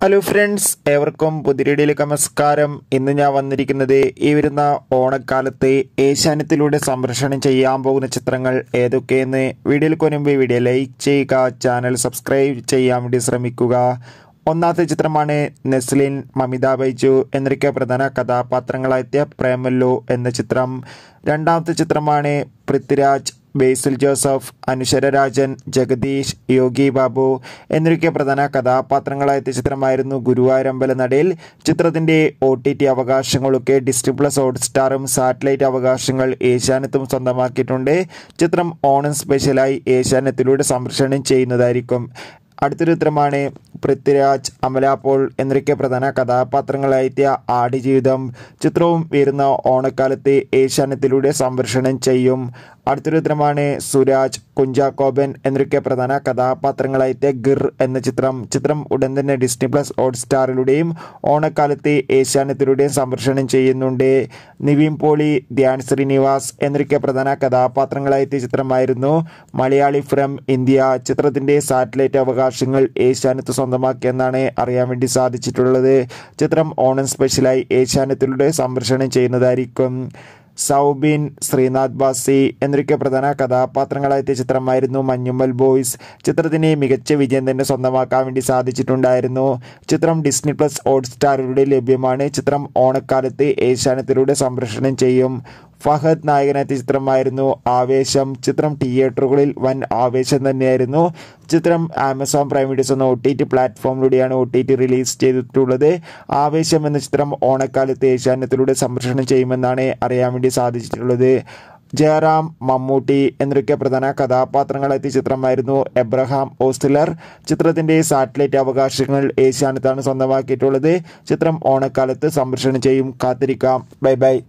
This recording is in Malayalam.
ഹലോ ഫ്രണ്ട്സ് ഏവർക്കും പുതിരിടിയിലേക്ക് നമസ്കാരം. ഇന്ന് ഞാൻ വന്നിരിക്കുന്നത് ഈ വരുന്ന ഓണക്കാലത്ത് ഏഷ്യാനത്തിലൂടെ സംപ്രേഷണം ചെയ്യാൻ പോകുന്ന ചിത്രങ്ങൾ ഏതൊക്കെയെന്ന് വീഡിയോയിൽ കൊനുമ്പ് വീഡിയോ ലൈക്ക് ചെയ്യുക ചാനൽ സബ്സ്ക്രൈബ് ചെയ്യാൻ വേണ്ടി ശ്രമിക്കുക. ഒന്നാമത്തെ ചിത്രമാണ് നെസ്ലിൻ മമിത ബൈജു എന്നൊക്കെ പ്രധാന കഥാപാത്രങ്ങളായെത്തിയ പ്രേമല്ലു എന്ന ചിത്രം. രണ്ടാമത്തെ ചിത്രമാണ് പൃഥ്വിരാജ് ബേസിൽ ജോസഫ് അനുശ്വരരാജൻ ജഗദീഷ് യോഗി ബാബു എന്നിവയ്ക്ക് പ്രധാന കഥാപാത്രങ്ങളായെത്തിയ ചിത്രമായിരുന്നു ഗുരുവായൂരമ്പല നടയിൽ. ചിത്രത്തിന്റെ ഒ ടി ടി അവകാശങ്ങളൊക്കെ ഡിസ്നി പ്ലസ് ഹോട്ട്സ്റ്റാറും സാറ്റലൈറ്റ് അവകാശങ്ങൾ ഏഷ്യാനെത്തും സ്വന്തമാക്കിയിട്ടുണ്ട്. ചിത്രം ഓണം സ്പെഷ്യലായി ഏഷ്യാനെത്തിലൂടെ സംപ്രേഷണം ചെയ്യുന്നതായിരിക്കും. അടുത്തൊരു ചിത്രമാണ് പൃഥ്വിരാജ് അമലാപോൾ എന്നിവയ്ക്ക് പ്രധാന കഥാപാത്രങ്ങളായെത്തിയ ആടുജീവിതം ചിത്രവും വരുന്ന ഓണക്കാലത്ത് ഏഷ്യാനത്തിലൂടെ സംപ്രേഷണം ചെയ്യും. അടുത്തൊരു ചിത്രമാണ് സുരാജ് കുഞ്ചാക്കോബൻ എന്നൊക്കെ പ്രധാന കഥാപാത്രങ്ങളായെത്തിയ ഗിർ എന്ന ചിത്രം. ചിത്രം ഉടൻ തന്നെ ഡിസ്നി പ്ലസ് ഹോട്ട് ഹോട്ട്സ്റ്റാറിലൂടെയും ഓണക്കാലത്ത് ഏഷ്യാനത്തിലൂടെയും സംപ്രേഷണം ചെയ്യുന്നുണ്ട്. നിവിൻ പോളി ധ്യാൻ ശ്രീനിവാസ് എന്നൊക്കെ പ്രധാന കഥാപാത്രങ്ങളായെത്തിയ ചിത്രമായിരുന്നു മലയാളി ഫ്രം ഇന്ത്യ. ചിത്രത്തിന്റെ സാറ്റലൈറ്റ് അവകാശങ്ങൾ ഏഷ്യാനത്ത് സ്വന്തമാക്കിയെന്നാണ് അറിയാൻ വേണ്ടി സാധിച്ചിട്ടുള്ളത്. ചിത്രം ഓണം സ്പെഷ്യലായി ഏഷ്യാനത്തിലൂടെ സംപ്രേഷണം ചെയ്യുന്നതായിരിക്കും. സൗബിൻ ശ്രീനാഥ് ബാസി എന്നൊക്കെ പ്രധാന കഥാപാത്രങ്ങളായെത്തിയ ചിത്രമായിരുന്നു മഞ്ഞുമ്മൽ ബോയ്സ്. ചിത്രത്തിന് മികച്ച വിജയം തന്നെ സ്വന്തമാക്കാൻ വേണ്ടി സാധിച്ചിട്ടുണ്ടായിരുന്നു. ചിത്രം ഡിസ്നി പ്ലസ് ഹോട്ട്സ്റ്റാറിലൂടെ ലഭ്യമാണ്. ചിത്രം ഓണക്കാലത്ത് ഏഷ്യാനത്തിലൂടെ സംപ്രേഷണം ചെയ്യും. ഫഹദ് നായകനെത്തിയ ചിത്രമായിരുന്നു ആവേശം. ചിത്രം തിയേറ്ററുകളിൽ വൻ ആവേശം തന്നെയായിരുന്നു. ചിത്രം ആമസോൺ പ്രൈം വീഡിയോസ് എന്ന ഒ ടി ടി പ്ലാറ്റ്ഫോമിലൂടെയാണ് ഒ ടി ടി റിലീസ് ചെയ്തിട്ടുള്ളത്. ആവേശം എന്ന ചിത്രം ഓണക്കാലത്ത് ഏഷ്യാനത്തിലൂടെ സംപ്രേഷണം ചെയ്യുമെന്നാണ് അറിയാൻ വേണ്ടി സാധിച്ചിട്ടുള്ളത്. ജയറാം മമ്മൂട്ടി എന്നൊക്കെ പ്രധാന കഥാപാത്രങ്ങളെത്തിയ ചിത്രമായിരുന്നു എബ്രഹാം ഓസ്റ്റിലർ. ചിത്രത്തിന്റെ സാറ്റലൈറ്റ് അവകാശങ്ങൾ ഏഷ്യാനത്താണ് സ്വന്തമാക്കിയിട്ടുള്ളത്. ചിത്രം ഓണക്കാലത്ത് സംപ്രേഷണം ചെയ്യും. കാത്തിരിക്കാം. Bye bye.